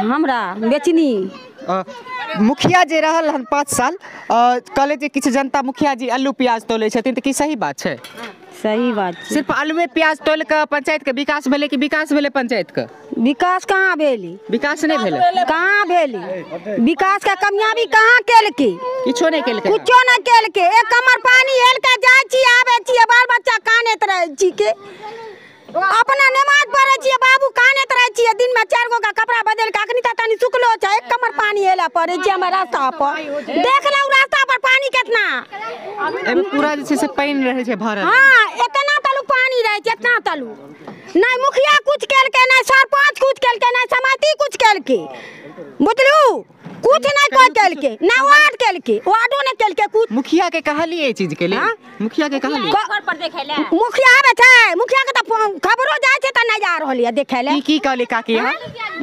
हमरा बेचनी। मुखिया जे रहल हन पाँच साल कहले जे किछु जनता मुखिया जी आलू प्याज तोले छथिन तऽ की सही बात छै? सही बात छै। सिर्फ़ आलूए प्याज तोल के पंचायत के विकास भेलै कि विकास भेलै पंचायत के विकास कहाँ भेली? विकास नहीं भेलै। कहाँ भेली? विकास का कामयाबी कहाँ केलकै? किछो नहीं केलकै। कुछो न केलकै। एक कमर पानी हेल के जाइ छी आबै छियै बाल बच्चा कानैत रहै छी के अपना नमाज़ पढ़ै छियै बाबू कानैत रहै छियै दिन में चार गो का कपड़ा बदल के अखनी तनी सुखलो छै एक कमर पानी हेला पड़े छै हमर रास्ता पर। देख लऊ रास्ता पर पानी कितना। एमे पूरा जे से पानि रहै छै भरल। हाँ इतना तलू पानी रहे छै इतना तलू। नहीं मुखिया कुछ केलके नहीं सरपंच कुछ केलके नहीं समिति कुछ केलके। बुझलू? कुछ नहीं कोई केलके ना वार्ड केलके वार्डो नहीं केलके कुछ मुखिया के कहलिए ई चीज़ के लिए। हाँ? मुखिया के कहलिए क- मुखिया आवे छै मुखिया के तो खबरो जाय छै त नहीं जा रहल है देखे ले की की कहले काकी यहाँ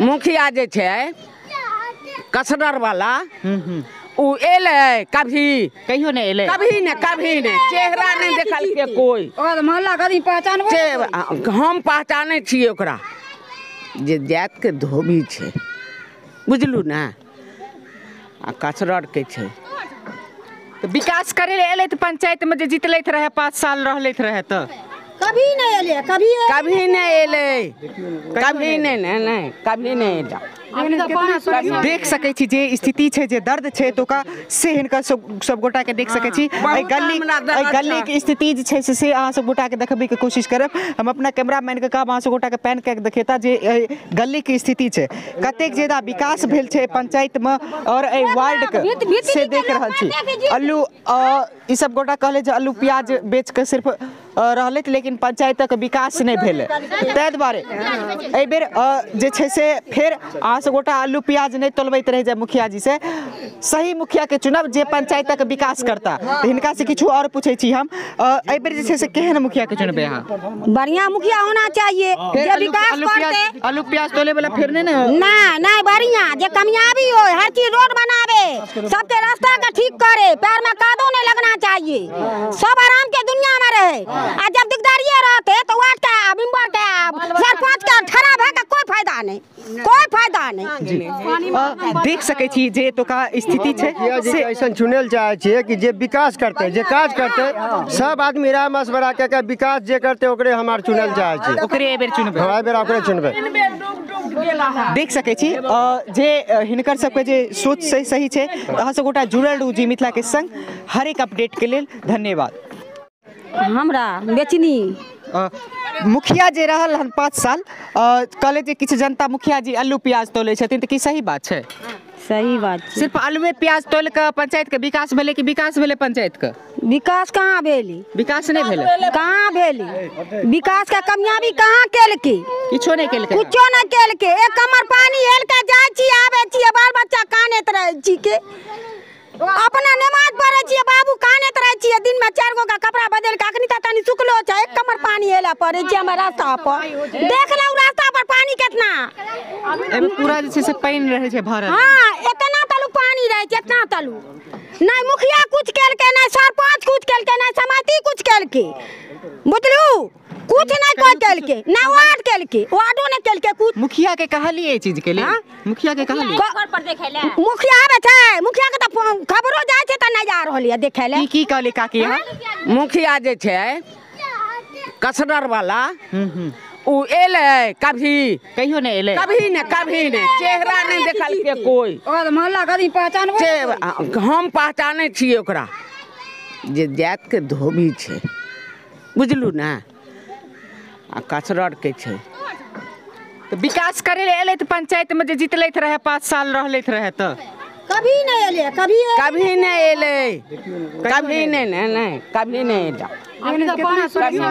मुखिया जे छै कसरर वाला हम्म, हम्म। उ एले कभी। कहियो नहीं एले। कभी ने कभी ने। चेहरा नहीं देखल के कोई और मोहल्ला कदी पहचान हम पहचानै छियै ओकरा। जे जात के धोबी छै। बुझलू ने? आ कसरर के छै। तो विकास करे ले एले तो पंचायत में जे जीतलैत रहे पाँच साल रहलैत रहे तो कभी नहीं एले कभी कभी नहीं एले। कभी नहीं नहीं नहीं कभी नहीं एला। देख सकै छी जे स्थिति छै जे दर्द छै तो का से हिनकर सब सब गोटा के देख सकै छी। एहि गली एहि गली के स्थिति जे छै से अहाँ सब गोटा के देखबै के कोशिश करब। हम अपना कैमरामैन के कहब अहाँ सब गोटा के पैन के देखेता जे एहि गली के स्थिति छै। कतेक ज़्यादा विकास भेल छै पंचायत में और एहि वार्ड के से देख रहल छी। अल्लू अ, ई सब गोटा कहले जे आलू प्याज बेच के सिर्फ़ रहलैथ लेकिन पंचायतक विकास नहि भेलै। ताहि दुआरे एहि बेर जे छै से फेर सब गोटा आलू प्याज नहि तोलबैत रहि जाय मुखिया जी से सही मुखिया के चुनब जे पंचायतक विकास करता। तऽ हिनका से किछु और पूछै छी हम। अ, एहि बेर जे से केहन मुखिया के चुनबै अहाँ? बढ़िया मुखिया होना चाहिए। जे आलू विकास करते प्याज आलू प्याज तोले वाला फेर नहि ने बढ़िया। जे कामयाबी हो हर चीज़ रोड बनावे सबके रास्ता का ठीक करे। पैर में कादो नहीं लगना चाहिए। सब आराम के दुनिया में रहे। आ जब दिकदारिये रहते तो वार्ड का मेंबर का सरपंच का खराब है का कोई फ़ायदा नहीं कोई फ़ायदा नहीं। देख सकै छी जे एतुका स्थिति छै। मुखिया से ऐसा चुनल चाहे छियै कि जे विकास करते जे काज करते सब आदमी राय मशवरा कऽ के विकास जे करते ओकरे हमार चुनल चाहे छियै ओकरे बेर चुनबै। हम एहि बेर ओकरे चुनबै। देख सकै छी जे हिनकर सबके जे सोच सही सही छै अहाँ सब गोटा जुड़ल रहू जी मिथिला के संग हर एक अपडेट के लेल धन्यवाद। हमरा बेचनी। मुखिया जे रहल हन पाँच साल कहले जे किछु जनता मुखिया जी आलू प्याज तोले छथिन तऽ की सही बात छै? सही बात छै। सिर्फ़ आलूए प्याज तोल के पंचायत के विकास भेलै कि विकास भेलै पंचायत के विकास कहाँ भेली? विकास नहीं भेलै। कहाँ भेली? विकास का कामयाबी कहाँ केलकै? किछो नहीं केलकै। कुछो न केलकै। एक कमर पानी हेल के जाइ छी आबै छियै बाल बच्चा कानैत रहै छी के अपना नमाज़ पढ़ै छियै बाबू कानैत रहै छियै दिन में चार गो का कपड़ा बदल के अखनी तक तनी सुखलो छै पानी हेला पड़े छै हमर रास्ता पर। देख लऊ रास्ता पर पानी कितना। एमे पूरा जे छै से पानि रहै छै भरल। हाँ इतना तलू पानी रहे छै इतना तलू। नहीं मुखिया कुछ केलके नहीं सरपंच कुछ केलके नहीं समिति कुछ केलके। बुझलू? कुछ नहीं कोई केलके ना वार्ड केलके वार्डो नहीं केलके कुछ मुखिया के कहलिए ई चीज़ के लिए हाँ? मुखिया के कहलिए क- मुखिया आवे छै मुखिया के तो खबरो जाय छै त नहीं जा रहल है देखे ले। की की कहले काकी? यहाँ मुखिया जे छै कसरर वाला। हम्म, हम्म। उ एले कभी। कहियो नहीं एले? कभी ने कभी ने। चेहरा नहीं देखल के कोई और मोहल्ला कदी पहचान से हम पहचानै छियै ओकरा। जे जात के धोबी छै। बुझलू ने? आ कसरर के छै। तो विकास करे ले एले तो पंचायत में जे जीतलैत रहे पाँच साल रहलैत रहे तो कभी नहीं एले कभी कभी नहीं एले। कभी नहीं नहीं नहीं कभी नहीं एला।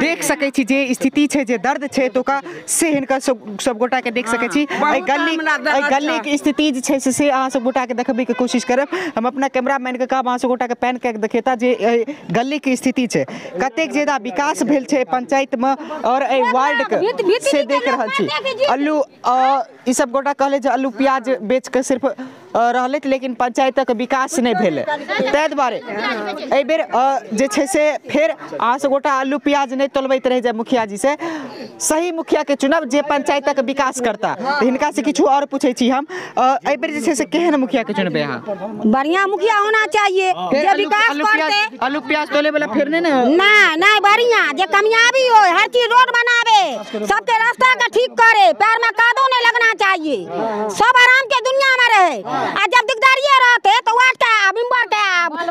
देख सकै छी जे स्थिति छै जे दर्द छै एतुका से हिनकर सब सब गोटा के देख सकै छी। एहि गली एहि गली के स्थिति जे छै से से अहाँ सब गोटा के देखबै के कोशिश करब। हम अपना कैमरामैन के कहब अहाँ सब गोटा के पैन के देखेता जे एहि गली के स्थिति छै। कतेक ज़्यादा विकास भेल छै पंचायत में और एहि वार्ड के से देख रहल छी। अल्लू ई सब गोटा कहले जे आलू प्याज बेच के सिर्फ़ अ, लेकिन पंचायतक विकास नहि भेलै। ताहि दुआरे एहि बेर जे छै से फेर अहाँ सब गोटा आलू प्याज नहि तोलबैत रहि जी से सही मुखिया के चुनब जे पंचायतक विकास करता। हिनका से किछु और पूछै छी हम। अ, एहि बेर जे छै से केहन मुखिया के चुनबै अहाँ? बढ़िया मुखिया होना चाहिए। जे विकास करते आलू प्याज तोले वाला फेर नहीं ना नहीं नहीं बढ़िया। जे कामयाबी हो हर चीज़ रोड सबके रास्ता का ठीक करे पैर में कादो नहीं लगना चाहिए। सब आराम के दुनिया में रहे। आ जब दिकदारिये रहते तो वार्ड का मेंबर का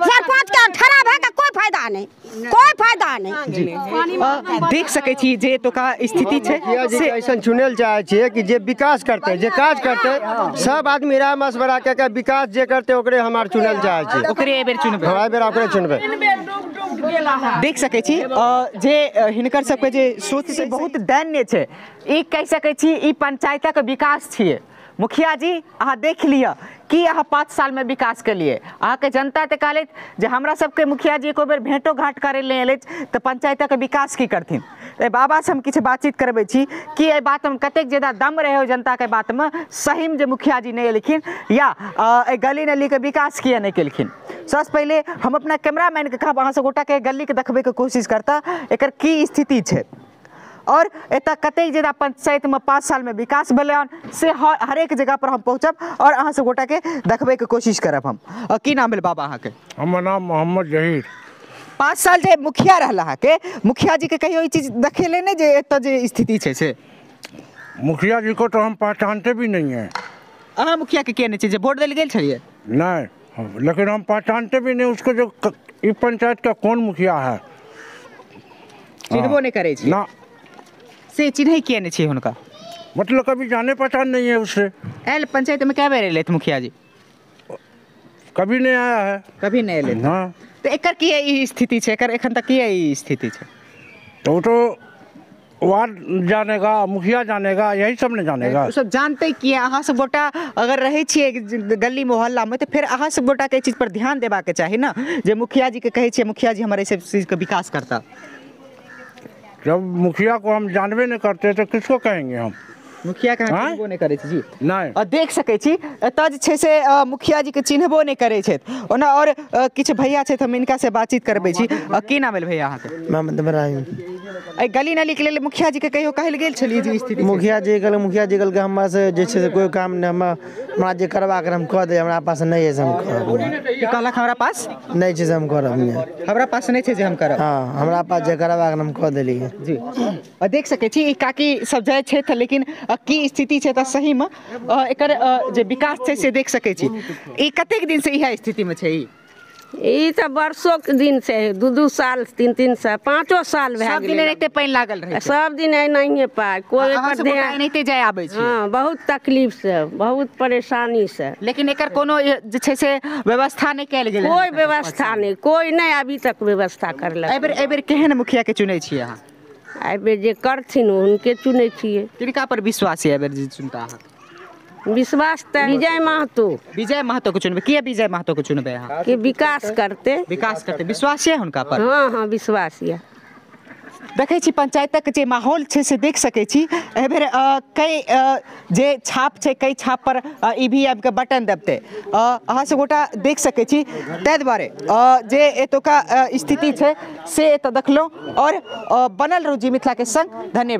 सरपंच का खराब है का कोई फ़ायदा नहीं। कोई फ़ायदा नहीं। देख सकै छी जे एतुका स्थिति छै। से ऐसा चुनल चाहे छियै कि जे विकास करते जे काज करते सब आदमी राय मशवरा कऽ के विकास जे करते ओकरे हमार चुनल चाहे छियै ओकरे एहि बेर चुनबै। हम एहि बेर ओकरे चुनबै। देख सकै छी जे हिनकर सबके जे सोच से बहुत दैन्य छै। ई कहि सकै छी, ई पंचायतक विकास छियै। मुखिया जी, अहाँ देख लिया कि अहाँ पाँच सालमे विकास केलिए अहाँके जनता तऽ कहलथि जे हमरा सबके मुखिया जी एको बेर भेंटो घाट करै ले तऽ पंचायतक विकास की करथिन? तऽ बाबासँ हम किछु बातचीत करबै छी। कि एहि बातमे कतेक ज़्यादा दम रहै ओहि जनताके बातमे? सहीमे जे मुखिया जी नहि एलखिन, या एहि गली नलीके विकास किया नहि केलखिन? सबसँ पहिले हम अपना कैमरामैनके कहब, अहाँ सब गोटाके गलीके देखबैके कोशिश करता, एकर की स्थिति छै? और एतऽ कतेक ज़्यादा पंचायत में पाँच साल में विकास भेलै हन, से ह- हरेक जगह पर हम पहुँचब और अहाँ सब गोटाके देखबैके कोशिश करब हम। की नाम बाबा अहाँके? हमर नाम मोहम्मद जहीर। पाँच साल जे मुखिया रहला अहाँके मुखिया जी के कहियो ई चीज़ देखेले ने जे एतऽ जे स्थिति छै से? मुखिया जी को तो हम पहचानते भी नहीं है। अहाँ मुखिया के के नहि छै जे वोट देल गेल छलियै? नहीं लेकिन हम पहचानते भी नहीं उसको जो क- ई पंचायत का कौन मुखिया है? चिन्हबो नहि करै छी। ना। से चिन्है किया नहि हुनका? मतलब कभी जाने पहचान नहीं है उससे। आयल पंचायतमे कए बेर एलथि मुखिया जी? कभी नहीं आया है। कभी नहीं एलथि ना तऽ एकर की ई स्थिति छै एकर एखन तक की ई स्थिति छै तो वो तो वार्ड जानेगा मुखिया जानेगा यही सबने जानेगा सब जानते कि अहाँ सब गोटा अगर रहै ग- गली मोहल्लामे तऽ फिर अहाँ सब गोटाके एहि चीज़ पर ध्यान देबाक चाहिए ना जे मुखिया जी के कहे छियै मुखिया जी हमर चीज़ चीजके विकास करता जब मुखिया को हम जानबे नहीं करते तो किसको कहेंगे हम मुखिया का? चिन्हबो नहि करै छी जी। नहीं। आ देख सकै छी एतऽ जे छै से मुखिया जी के चिन्हबो नहि करे छथि। ओना और किछ किछु भैया छथि हम हिनका से बातचीत करबै छी। की नाम भेल भैया अहाँके? मोहम्मद इब्राहिम। गली नली के लेल मुखिया जी के कहियो कहल गेल छलियै जे स्थिति मुखिया जी कहल मुखिया जी कहलकै हमरा से जे छै से कोई काम नहि हमरा हमरा जे करबाक रहै हम कऽ दे हमरा पास नहि है हम करब की कहलक हमरा पास? नहि छै हम करब हमरा पास नहि छै जे हम करब। हाँ हमरा पास जे करबाक रहै हम कऽ देलियै। जी। आ देख सकै छी ई काकी सब जाइ छथि लेकिन की स्थिति छै तऽ सहीमे अ, एकर जे विकास छै से देख सकै छी। ई कतेक दिन से इएह स्थितिमे छै ई वर्षों के दिन से है दू दू साल तीन तीन साल पाँचो साल भए सब दिन एनाहिते पानि लागल रहै सब दिन एनाहिए पाय कोई एकर ध्यान एनाहिते जाय आबै छी। हाँ बहुत तकलीफ़ से बहुत परेशानी से। लेकिन एकर कोनो जे छै से व्यवस्था नहि कयल गेल। कोई व्यवस्था नहीं कोई नहीं अभी तक व्यवस्था करलक। एहिबेर एहिबेर केहन मुखिया के चुनै छियै अहाँ? एहि बेर जे करथिन हुनके चुनै छियै। किनका पर विश्वास है जे चुनता अहाँ विश्वास विजय महतो। विजय महतो को चुनबै। किया विजय महतो को चुनबै अहाँ के विकास करते। विकास करते। विश्वास है हुनका पर। हाँ हाँ विश्वास यऽ देखै छी पंचायतक जे माहौल छै से देख सकै छी। एहि बेर कई जे छाप छै कई छाप पर ई वी एम के बटन दबतै। अ, अहाँ सब गोटा देख सकै छी। ताहि दुआरे जे एतुका स्थिति छै से देखलहुँ। आओर बनल रहू जी मिथिला के संग धन्यवाद।